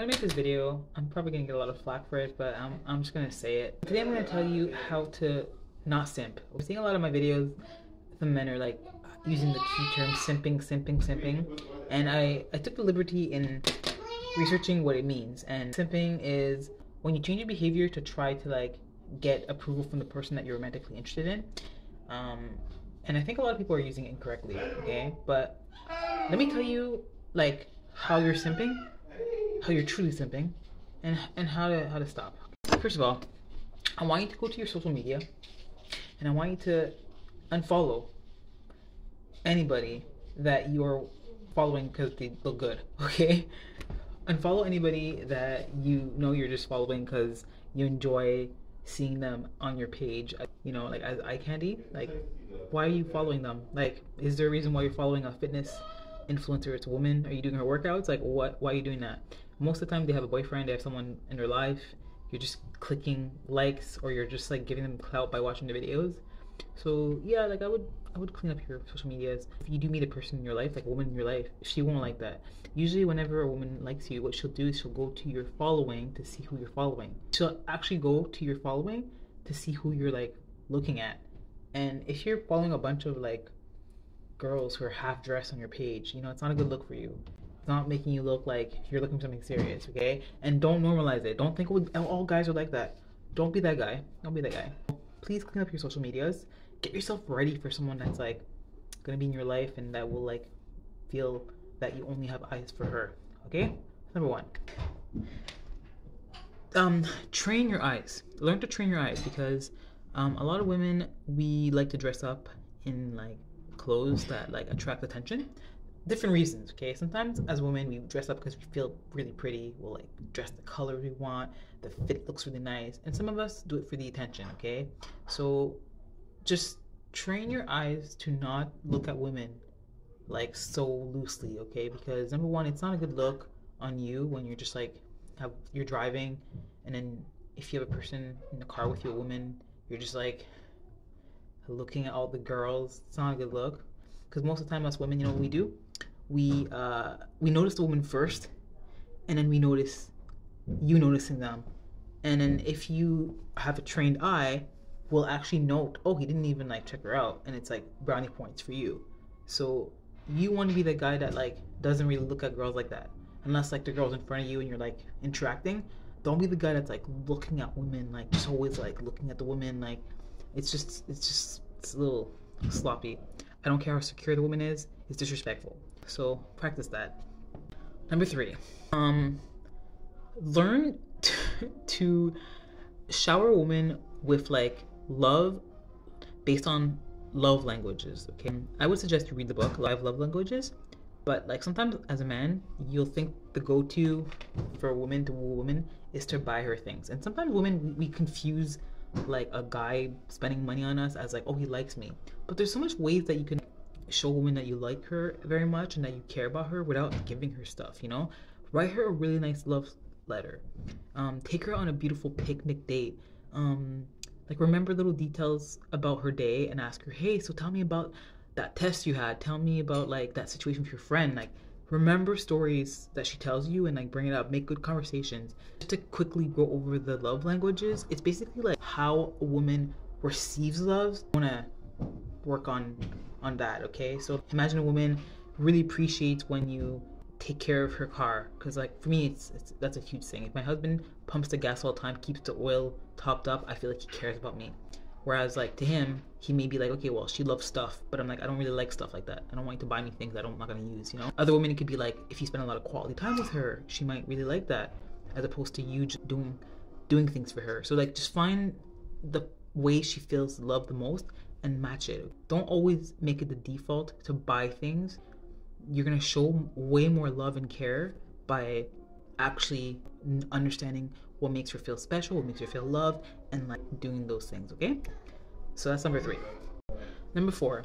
gonna make this video. I'm probably gonna get a lot of flack for it, but I'm, I'm just gonna say it. Today I'm gonna tell you how to not simp. I'm seeing a lot of my videos, the men are like using the key term simping, simping, simping. And I, I took the liberty in researching what it means. And simping is when you change your behavior to try to like get approval from the person that you're romantically interested in. Um, and I think a lot of people are using it incorrectly, okay? But let me tell you like how you're simping, how you're truly simping, and and how to how to stop. First of all, I want you to go to your social media and I want you to unfollow anybody that you're following because they look good, okay? Unfollow anybody that you know you're just following because you enjoy seeing them on your page, uh, you know, like as eye candy. Like, why are you following them? Like, is there a reason why you're following a fitness influencer? It's a woman. Are you doing her workouts? Like, what? Why are you doing that? Most of the time, they have a boyfriend. They have someone in their life. You're just clicking likes, or you're just like giving them clout by watching the videos. So yeah, like I would I would clean up your social medias. If you do meet a person in your life, like a woman in your life, she won't like that. Usually, whenever a woman likes you, what she'll do is she'll go to your following to see who you're following. She'll actually go to your following to see who you're like looking at. And if you're following a bunch of like girls who are half dressed on your page, you know, it's not a good look for you. It's not making you look like you're looking for something serious, okay? And don't normalize it. Don't think all guys are like that. Don't be that guy. Don't be that guy. Please clean up your social medias get yourself ready for someone that's like gonna be in your life and that will like feel that you only have eyes for her. Okay? Number one. Um, train your eyes. Learn to train your eyes because um, a lot of women we like to dress up in like clothes that like attract attention. Different reasons, okay? Sometimes as women we dress up because we feel really pretty. We'll like dress the color we want. The fit looks really nice, and some of us do it for the attention, okay? So just train your eyes to not look at women like so loosely, okay? Because number one, it's not a good look on you when you're just like have you're driving and then if you have a person in the car with you, a woman, you're just like looking at all the girls. It's not a good look. Because most of the time, us women, you know what we do? We uh, we notice the woman first, and then we notice you noticing them. And then if you have a trained eye, will actually note, oh, he didn't even like check her out, and it's like brownie points for you. So you want to be the guy that like doesn't really look at girls like that, unless like the girl's in front of you and you're like interacting. Don't be the guy that's like looking at women, like just always like looking at the women, like it's just it's just it's a little sloppy. I don't care how secure the woman is; it's disrespectful. So practice that. Number three, um, learn to shower a woman with like love based on love languages. Okay, I would suggest you read the book Five Love Languages. But like sometimes as a man, you'll think the go-to for a woman to woo a woman is to buy her things, and sometimes women we confuse like a guy spending money on us as like oh he likes me. But there's so much ways that you can show a woman that you like her very much and that you care about her without giving her stuff. You know, write her a really nice love letter. Um, take her on a beautiful picnic date. Um, like remember little details about her day and ask her, hey, so tell me about that test you had. Tell me about like that situation with your friend. Like remember stories that she tells you and like bring it up. Make good conversations. Just to quickly go over the love languages, it's basically like how a woman receives love. I wanna work on on that, okay? So imagine a woman really appreciates when you take care of her car because like for me it's, it's, that's a huge thing. If my husband pumps the gas all the time keeps the oil topped up i feel like he cares about me. Whereas like to him he may be like okay well she loves stuff but i'm like i don't really like stuff like that. I don't want you to buy me things i don't, i'm not going to use you know? Other women it could be like if you spend a lot of quality time with her she might really like that as opposed to you just doing doing things for her. So like just find the way she feels loved the most and match it don't always make it the default to buy things you're gonna show way more love and care by actually understanding what makes her feel special, what makes her feel loved, and like doing those things, okay? So that's number three. Number four,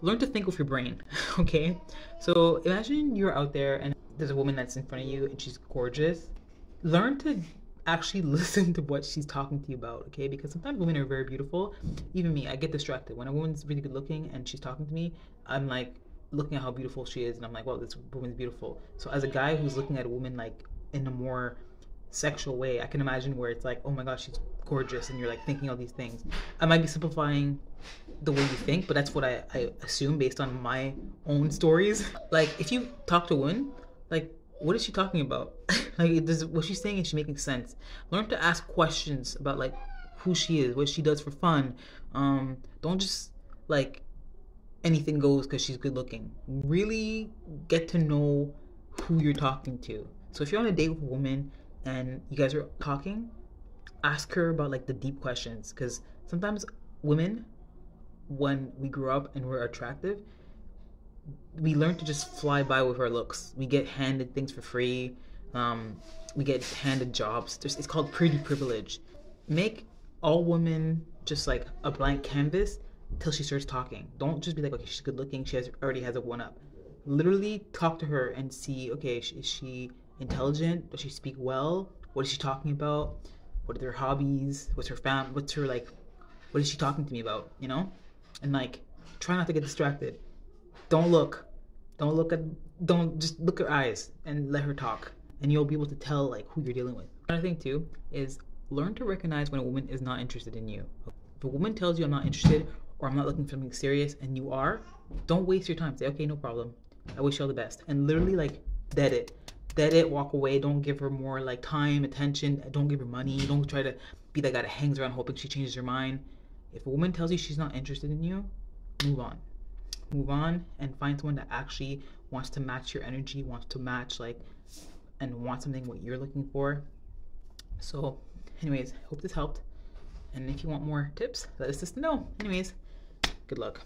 learn to think with your brain, okay? So imagine you're out there and there's a woman that's in front of you and she's gorgeous. Learn to actually listen to what she's talking to you about, okay? Because sometimes women are very beautiful. Even me, I get distracted. When a woman's really good looking and she's talking to me, I'm like, looking at how beautiful she is and I'm like, wow, this woman's beautiful. So as a guy who's looking at a woman like in a more sexual way. I can imagine where it's like, oh my gosh, she's gorgeous, and you're like thinking all these things. I might be simplifying the way you think, but that's what I, I assume based on my own stories. Like, if you talk to a woman, like, what is she talking about? like, does what she's saying is she making sense? Learn to ask questions about like who she is, what she does for fun. Um, don't just like anything goes because she's good looking. Really get to know who you're talking to. So if you're on a date with a woman and you guys are talking, ask her about like the deep questions because sometimes women when we grow up and we're attractive we learn to just fly by with our looks. We get handed things for free. Um, we get handed jobs. There's, it's called pretty privilege. Make all women just like a blank canvas till she starts talking. Don't just be like okay she's good looking. She has already has a one up. Literally talk to her and see okay is she intelligent? Does she speak well? What is she talking about? What are their hobbies? What's her fam what's her like what is she talking to me about you know? And like try not to get distracted don't look. Don't look at don't just look at her eyes and let her talk. And you'll be able to tell like who you're dealing with. Another thing too is learn to recognize when a woman is not interested in you. If a woman tells you i'm not interested or i'm not looking for something serious and you are don't waste your time. Say okay no problem. I wish you all the best. And literally like dead it. Dead it walk away. Don't give her more like time attention. Don't give her money. Don't try to be that guy that hangs around hoping she changes her mind. If a woman tells you she's not interested in you move on move on and find someone that actually wants to match your energy wants to match like and want something what you're looking for. So anyways hope this helped. And if you want more tips let us just know. Anyways good luck